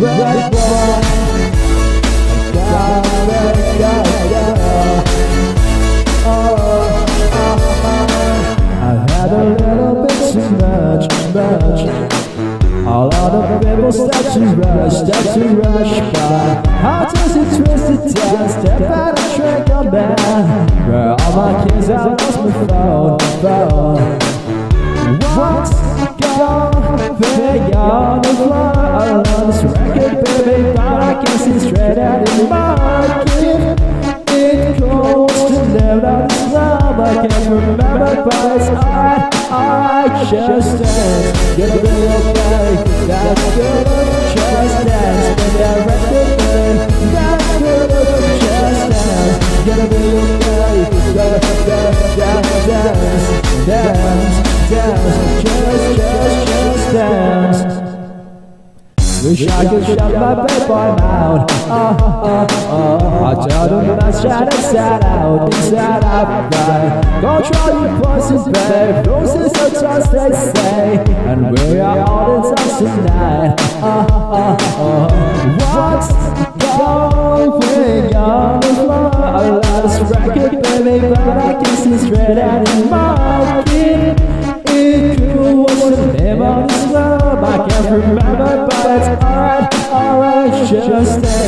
All of the people start to rush, start to rush by How does it twist it down, step out and drink on down Where all my kids I lost my phone, phone Just dance, get a little that's good, just dance When that record burn That's good, just dance Gotta be okay Gotta, gotta, gotta dance Dance, dance Just, just, just dance. Wish I could shut my bad boy mouth ah, Oh, ah, oh, ah. Oh I tell them I shut inside out right Control your voices, babe Roses are just they say And we are all in touch tonight Oh, oh, oh What's going on the floor? I love record, baby But I can see straight out in my kid It could was the name of this love I can't remember but it's alright, alright, just dance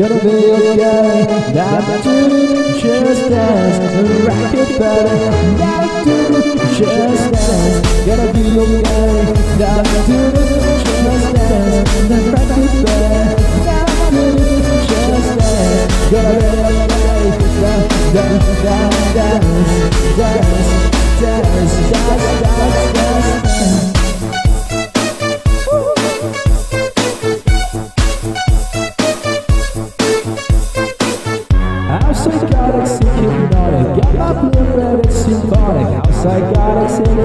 Gonna be okay Not to just dance Rock it better Not to just dance Gonna be okay Not to just dance Rock it better Not to just dance Gonna be okay Dance, dance, dance, dance, dance, dance, dance,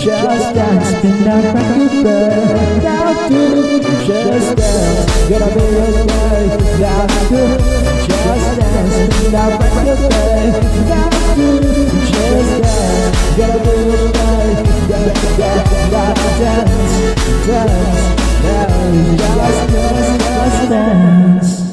just dance Now crack your back Now to. just dance. Gonna be okay Now do just dance Now crack your back Now to. just dance. Gonna be okay Now dance. Dance dance, just dance. Just dance.